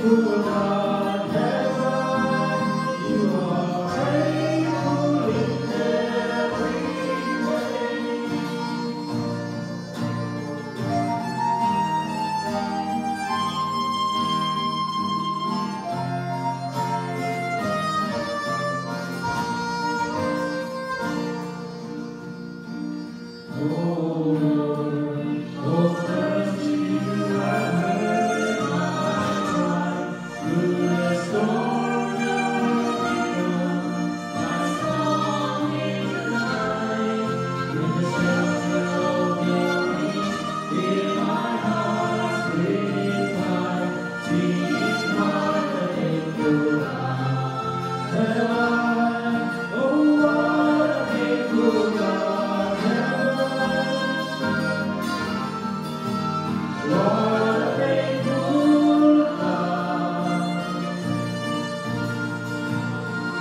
full of